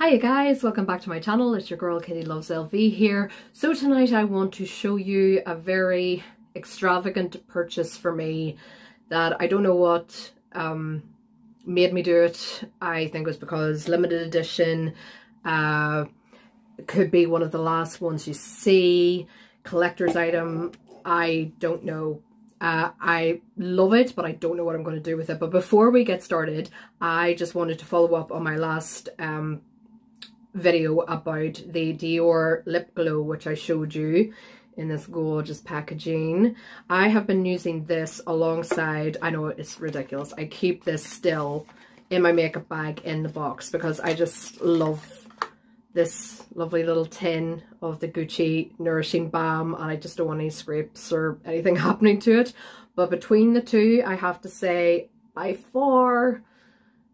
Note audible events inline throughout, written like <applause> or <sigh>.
Hi guys, welcome back to my channel. It's your girl Katie Loves LV here. So tonight I want to show you a very extravagant purchase for me that I don't know what um, made me do it. I think it was because limited edition uh, could be one of the last ones you see. Collector's item, I don't know. Uh, I love it, but I don't know what I'm going to do with it. But before we get started, I just wanted to follow up on my last um, video about the Dior Lip Glow, which I showed you in this gorgeous packaging. I have been using this alongside, I know it's ridiculous, I keep this still in my makeup bag in the box because I just love this lovely little tin of the Gucci Nourishing Balm and I just don't want any scrapes or anything <laughs> happening to it. But between the two, I have to say, by far,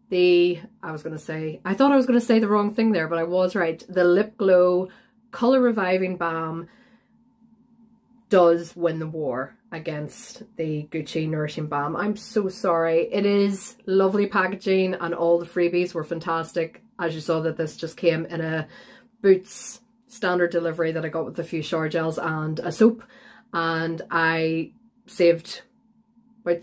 the, I was going to say, I thought I was going to say the wrong thing there, but I was right. The Lip Glow Colour Reviving Balm does win the war against the Gucci Nourishing Balm. I'm so sorry. It is lovely packaging and all the freebies were fantastic. As you saw that this just came in a Boots standard delivery that I got with a few shower gels and a soap. And I saved about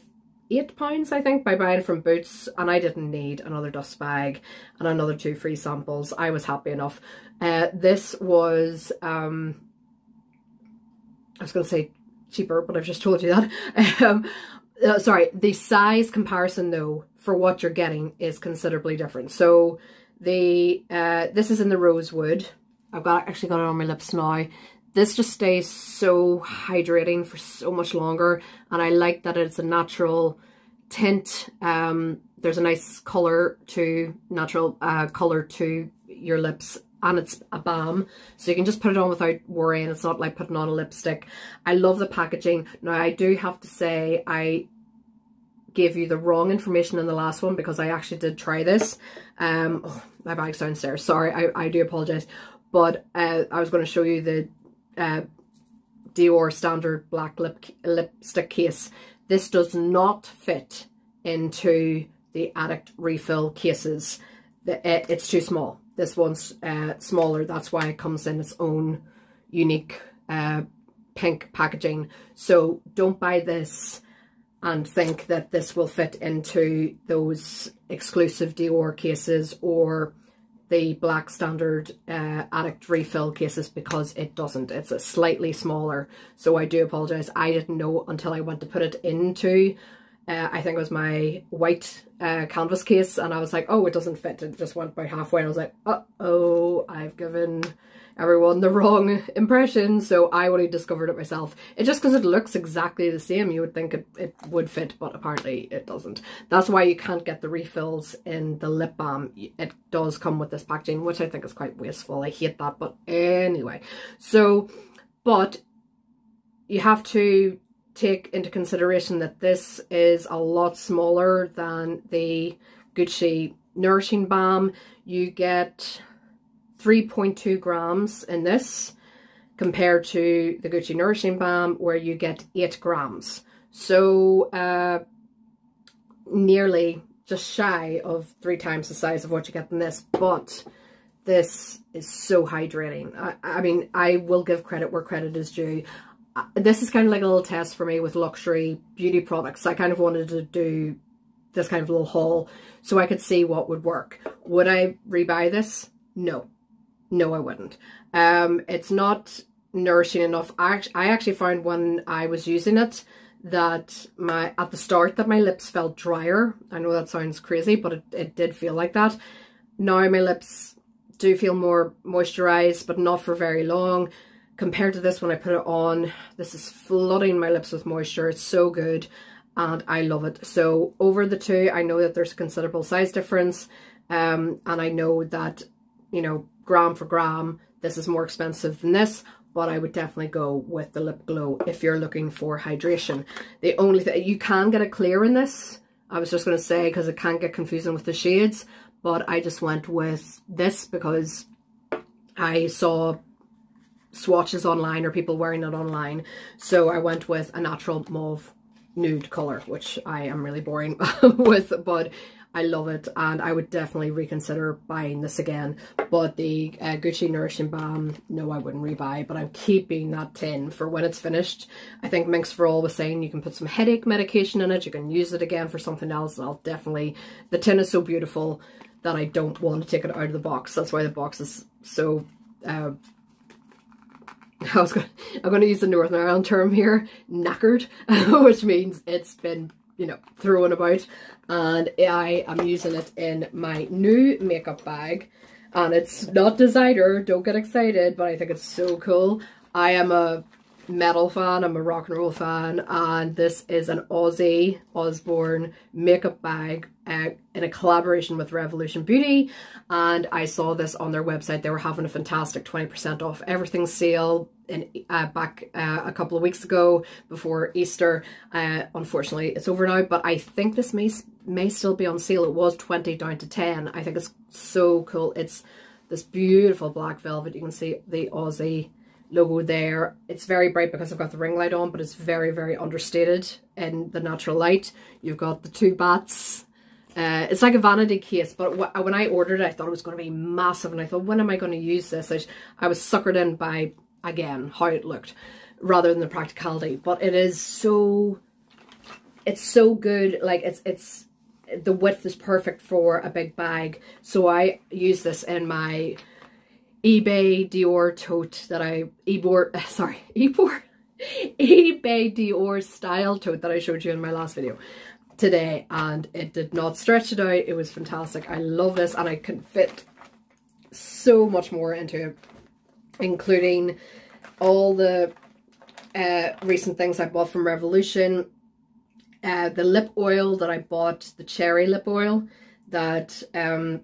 eight pounds, I think, by buying from Boots, and I didn't need another dust bag and another two free samples. I was happy enough. Uh, this was, um, I was going to say cheaper, but I've just told you that. <laughs> um, uh, sorry, the size comparison though for what you're getting is considerably different. So the uh, this is in the rosewood. I've got actually got it on my lips now. This just stays so hydrating for so much longer. And I like that it's a natural tint. Um, there's a nice colour to, natural uh, colour to your lips and it's a balm so you can just put it on without worrying. It's not like putting on a lipstick. I love the packaging. Now i do have to say i gave you the wrong information in the last one because i actually did try this. Um oh, my bag's downstairs. Sorry i, I do apologize. But uh, i was going to show you the uh, Dior standard black lip lipstick case. This does not fit into the addict refill cases. Uh, it's too small. This one's uh, smaller. That's why it comes in its own unique uh, pink packaging. So don't buy this and think that this will fit into those exclusive Dior cases or the black standard uh, addict refill cases because it doesn't. It's a slightly smaller. So I do apologise. I didn't know until I went to put it into, uh, I think it was my white uh, canvas case. And I was like, oh, it doesn't fit. It just went by halfway. And I was like, uh-oh, I've given everyone the <laughs> wrong impression, so I only discovered it myself. It just because it looks exactly the same, you would think it, it would fit, but apparently it doesn't. That's why you can't get the refills in the lip balm. It does come with this packaging, which I think is quite wasteful. I hate that, but anyway. So, but you have to take into consideration that this is a lot smaller than the Gucci Nourishing Balm. You get 3.2 grams in this compared to the Gucci Nourishing Balm where you get 8 grams. So uh, nearly just shy of three times the size of what you get in this, but this is so hydrating. I, I mean, I will give credit where credit is due. Uh, this is kind of like a little test for me with luxury beauty products. I kind of wanted to do this kind of little haul so I could see what would work. Would I rebuy this? No. No, I wouldn't. Um, it's not nourishing enough. I, I actually found when I was using it that my at the start that my lips felt drier. I know that sounds crazy, but it, it did feel like that. Now my lips do feel more moisturized, but not for very long. Compared to this when I put it on, this is flooding my lips with moisture. It's so good and I love it. So over the two, I know that there's a considerable size difference um, and I know that, you know, gram for gram, this is more expensive than this, but I would definitely go with the Lip Glow if you're looking for hydration. The only thing, you can get a clear in this, I was just going to say, because it can get confusing with the shades, but I just went with this because I saw swatches online or people wearing it online. So I went with a natural mauve nude color, which I am really boring <laughs> with, but I love it and I would definitely reconsider buying this again. But the uh, Gucci Nourishing Balm, no, I wouldn't rebuy, but I'm keeping that tin for when it's finished. I think Minx for All was saying you can put some headache medication in it, you can use it again for something else. I'll definitely, the tin is so beautiful that I don't want to take it out of the box. That's why the box is so uh, <laughs> I was going I'm going to use the Northern Ireland term here, knackered, <laughs> which means it's been, you know, throwing about. And I am using it in my new makeup bag. And it's not designer, don't get excited, but I think it's so cool. I am a metal fan, I'm a rock and roll fan, and this is an Ozzy Osbourne makeup bag uh, in a collaboration with Revolution Beauty. And I saw this on their website. They were having a fantastic 20% off everything sale in uh, back uh, a couple of weeks ago before Easter. Uh, unfortunately, it's over now, but I think this may may still be on sale. It was 20 down to 10. I think it's so cool. It's this beautiful black velvet. You can see the Ozzy logo there. It's very bright because I've got the ring light on, but it's very, very understated in the natural light. You've got the two bats. Uh, it's like a vanity case, but when I ordered it, I thought it was going to be massive, and I thought, when am I going to use this? I, I was suckered in by, again, how it looked, rather than the practicality. But it is so, it's so good. Like, it's, it's, the width is perfect for a big bag. So I use this in my eBay Dior tote that I, Ebor, <laughs> sorry, Ebor, <laughs> eBay Dior style tote that I showed you in my last video today and it did not stretch it out. It was fantastic. I love this and I can fit so much more into it, including all the uh, recent things I bought from Revolution. Uh, the lip oil that I bought, the cherry lip oil that um,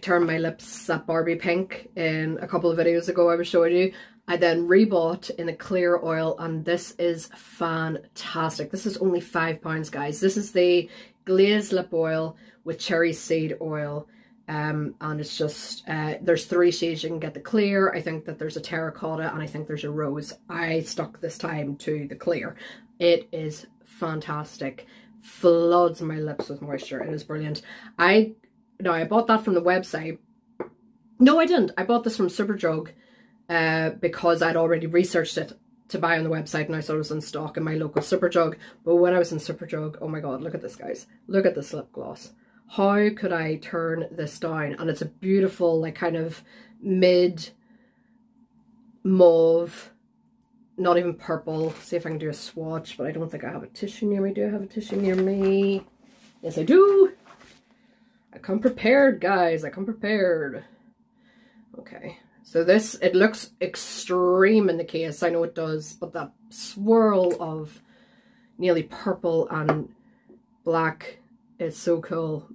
turned my lips that Barbie pink in a couple of videos ago I was showing you. I then rebought in a clear oil and this is fantastic. This is only five pounds guys. This is the glazed lip oil with cherry seed oil. Um, and it's just, uh, there's three shades. You can get the clear, I think that there's a terracotta, and I think there's a rose. I stuck this time to the clear. It is fantastic. Floods my lips with moisture. It is brilliant. I no, I bought that from the website. No, I didn't. I bought this from Superdrug uh, because I'd already researched it to buy on the website and I saw it was in stock in my local Superdrug. But when I was in Superdrug, oh my god, look at this, guys. Look at this lip gloss. How could I turn this down? And it's a beautiful, like, kind of mid mauve, not even purple. See if I can do a swatch, but I don't think I have a tissue near me. Do I have a tissue near me? Yes, I do. I come prepared, guys. I come prepared. Okay. So this, it looks extreme in the case. I know it does. But that swirl of nearly purple and black is so cool.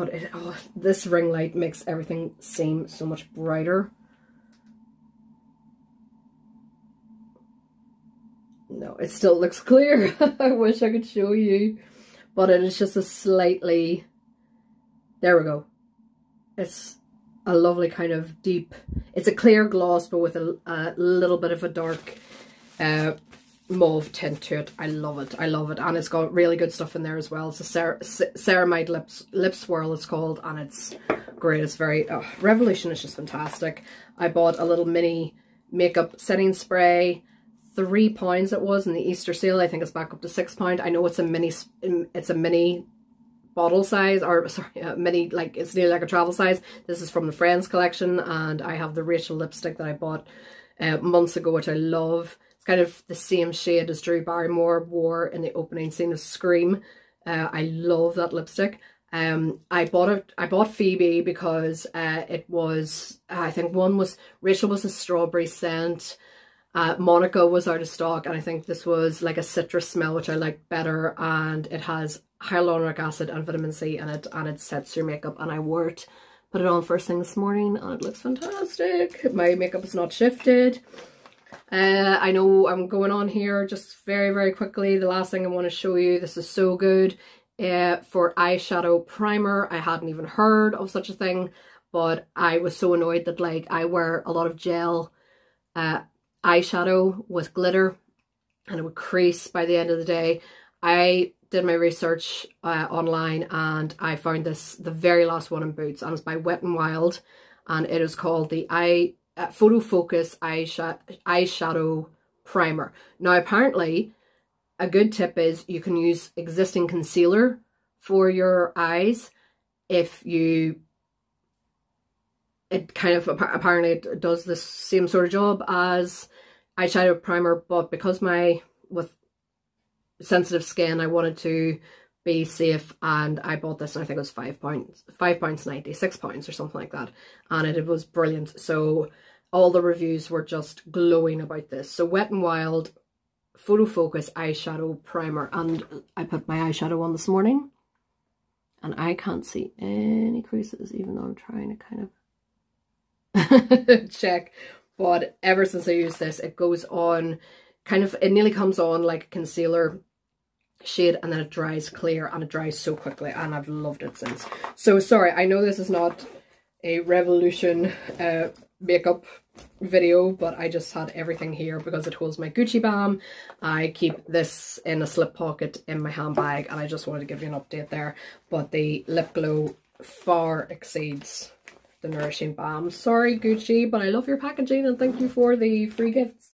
But it, oh, this ring light makes everything seem so much brighter. No, it still looks clear. <laughs> I wish I could show you but it is just a slightly, there we go. It's a lovely kind of deep, it's a clear gloss but with a, a little bit of a dark uh, mauve tint to it. I love it. I love it. And it's got really good stuff in there as well. It's a cer ceramide lips, lip swirl it's called and it's great. It's very, oh, Revolution is just fantastic. I bought a little mini makeup setting spray three pounds it was in the Easter sale. I think it's back up to six pound. I know it's a mini, it's a mini bottle size or sorry, a mini, like it's nearly like a travel size. This is from the Friends collection and I have the Rachel lipstick that I bought uh, months ago, which I love. It's kind of the same shade as Drew Barrymore wore in the opening scene of Scream. Uh, I love that lipstick. Um, I bought it. I bought Phoebe because uh, it was. I think one was Rachel was a strawberry scent. Uh, Monica was out of stock and I think this was like a citrus smell which I like better and it has hyaluronic acid and vitamin C in it and it sets your makeup and I wore it, put it on first thing this morning and it looks fantastic. My makeup is not shifted. Uh, I know I'm going on here just very very quickly. The last thing I want to show you, this is so good. Uh, for eyeshadow primer, I hadn't even heard of such a thing but I was so annoyed that like I wear a lot of gel uh, eyeshadow with glitter and it would crease by the end of the day. I did my research uh, online and I found this, the very last one in Boots, and it's by Wet n Wild, and it is called the Eye uh, Photo Focus Eyeshadow, Eyeshadow Primer. Now, apparently, a good tip is you can use existing concealer for your eyes if you it kind of apparently it does the same sort of job as eyeshadow primer but because my with sensitive skin I wanted to be safe and I bought this and I think it was five pounds five pounds ninety six pounds or something like that and it, it was brilliant. So all the reviews were just glowing about this. So Wet n Wild Photo Focus eyeshadow primer and I put my eyeshadow on this morning and I can't see any creases even though I'm trying to kind of <laughs> check but ever since I use this it goes on kind of it nearly comes on like concealer shade and then it dries clear and it dries so quickly and I've loved it since so sorry I know this is not a revolution uh, makeup video but I just had everything here because it holds my Gucci balm I keep this in a slip pocket in my handbag and I just wanted to give you an update there but the lip glow far exceeds the Nourishing Balm. Sorry, Gucci, but I love your packaging and thank you for the free gifts.